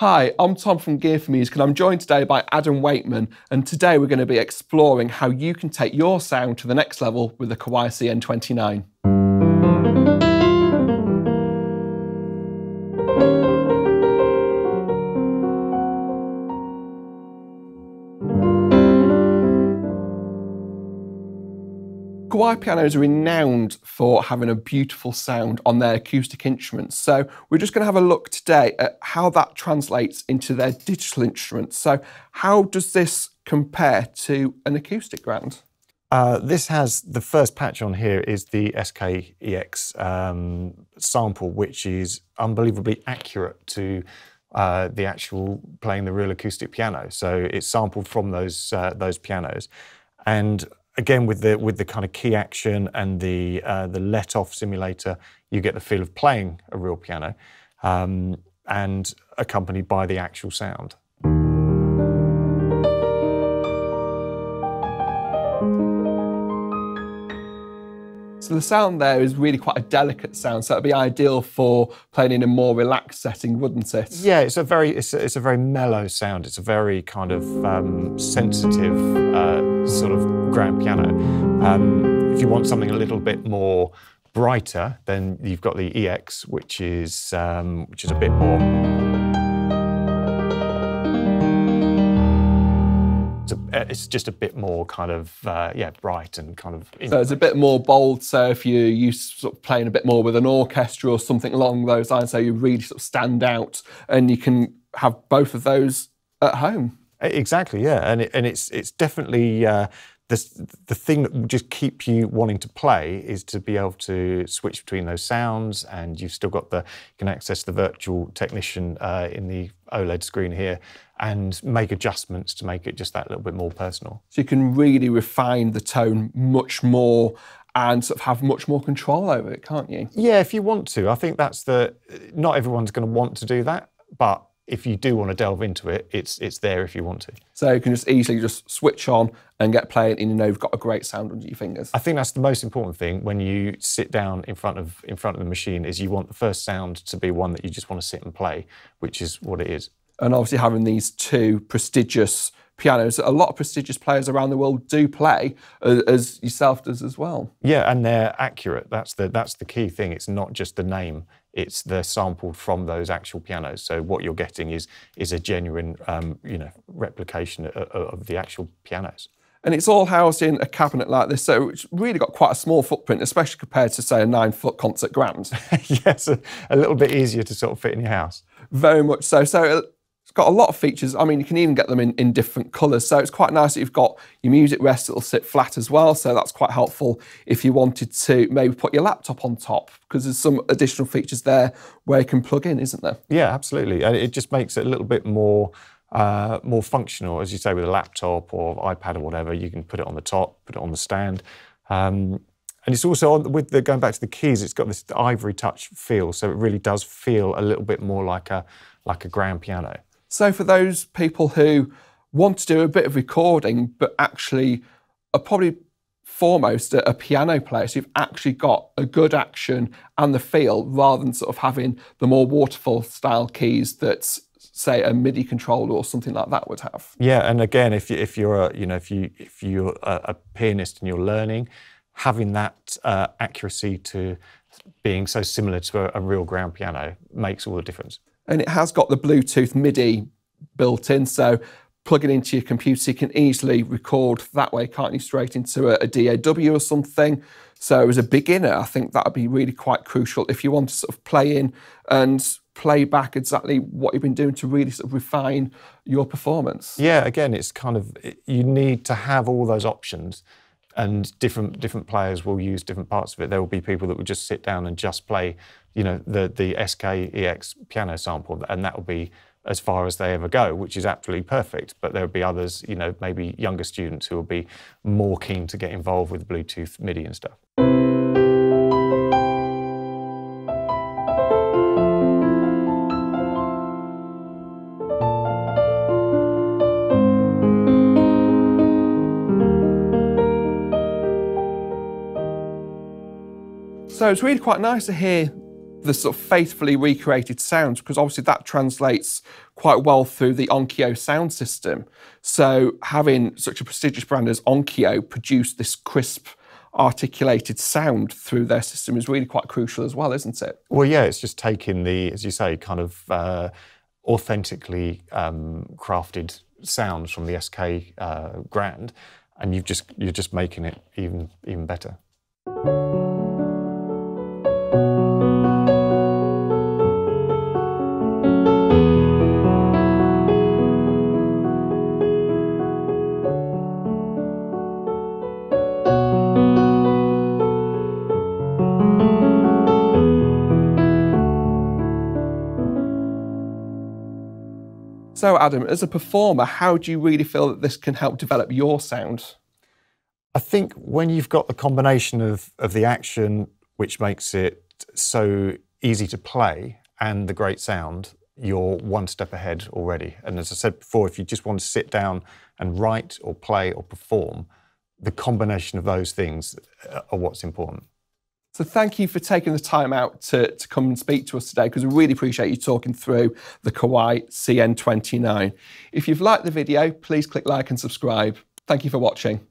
Hi, I'm Tom from Gear4music and I'm joined today by Adam Wakeman and today we're going to be exploring how you can take your sound to the next level with the Kawai CN29. Pianos are renowned for having a beautiful sound on their acoustic instruments. So we're just going to have a look today at how that translates into their digital instruments. So how does this compare to an acoustic grand? Uh, this has the first patch on here is the SKEX um, sample, which is unbelievably accurate to uh, the actual playing the real acoustic piano. So it's sampled from those uh, those pianos, and again with the with the kind of key action and the uh, the let off simulator, you get the feel of playing a real piano, um, and accompanied by the actual sound. So the sound there is really quite a delicate sound, so it'd be ideal for playing in a more relaxed setting, wouldn't it? Yeah, it's a very it's a, it's a very mellow sound. It's a very kind of um, sensitive uh, sort of grand piano. Um, if you want something a little bit more brighter, then you've got the EX, which is um, which is a bit more Uh, it's just a bit more kind of uh, yeah bright and kind of. So it's a bit more bold. So if you you sort of playing a bit more with an orchestra or something along those lines, so you really sort of stand out, and you can have both of those at home. Exactly, yeah, and it, and it's it's definitely. Uh, the, the thing that will just keep you wanting to play is to be able to switch between those sounds and you've still got the you can access the virtual technician uh, in the oled screen here and make adjustments to make it just that little bit more personal. So you can really refine the tone much more and sort of have much more control over it can't you? Yeah if you want to. I think that's the not everyone's going to want to do that but if you do want to delve into it, it's it's there if you want to. So you can just easily just switch on and get playing, and you know you've got a great sound under your fingers. I think that's the most important thing when you sit down in front of in front of the machine is you want the first sound to be one that you just want to sit and play, which is what it is. And obviously having these two prestigious pianos that a lot of prestigious players around the world do play, as yourself does as well. Yeah, and they're accurate. That's the that's the key thing. It's not just the name it's they're sampled from those actual pianos. So what you're getting is is a genuine, um, you know, replication of, of, the actual pianos. And it's all housed in a cabinet like this, so it's really got quite a small footprint, especially compared to say a nine-foot concert grand. yes, a, a, little bit easier to sort of fit in your house. Very much so. So got a lot of features. I mean, you can even get them in, in different colours. So it's quite nice that you've got your music rest that'll sit flat as well. So that's quite helpful if you wanted to maybe put your laptop on top because there's some additional features there where you can plug in, isn't there? Yeah, absolutely. And it just makes it a little bit more uh, more functional, as you say, with a laptop or iPad or whatever. You can put it on the top, put it on the stand. Um, and it's also on, with the going back to the keys, it's got this ivory touch feel, so it really does feel a little bit more like a like a grand piano. So for those people who want to do a bit of recording, but actually are probably foremost a, piano player, so you've actually got a good action and the feel rather than sort of having the more waterfall style keys that say a MIDI controller or something like that would have. Yeah, and again, if you, if you're a, you know if you if you're a, a pianist and you're learning, having that uh, accuracy to being so similar to a, a real grand piano makes all the difference and it has got the Bluetooth MIDI built in. So plug it into your computer, you can easily record that way, can't you, straight into a, a DAW or something. So as a beginner, I think that would be really quite crucial if you want to sort of play in and play back exactly what you've been doing to really sort of refine your performance. Yeah, again, it's kind of you need to have all those options and different different players will use different parts of it. There will be people that will just sit down and just play, you know, the the SKEX piano sample, and that will be as far as they ever go, which is absolutely perfect. But there will be others, you know, maybe younger students who will be more keen to get involved with Bluetooth MIDI and stuff. So it's really quite nice to hear the sort of faithfully recreated sounds because obviously that translates quite well through the Onkyo sound system. So having such a prestigious brand as Onkyo produce this crisp, articulated sound through their system is really quite crucial as well, isn't it? Well, yeah, it's just taking the, as you say, kind of uh, authentically um, crafted sounds from the SK uh, Grand, and you've just you're just making it even even better. So, Adam, as a performer, how do you really feel that this can help develop your sound? I think when you've got the combination of, of the action, which makes it so easy to play, and the great sound, you're one step ahead already. And as I said before, if you just want to sit down and write or play or perform, the combination of those things uh, are what's important. So thank you for taking the time out to, to come and speak to us today because we really appreciate you talking through the Kawai CN29. If you've liked the video, please click like and subscribe. Thank you for watching.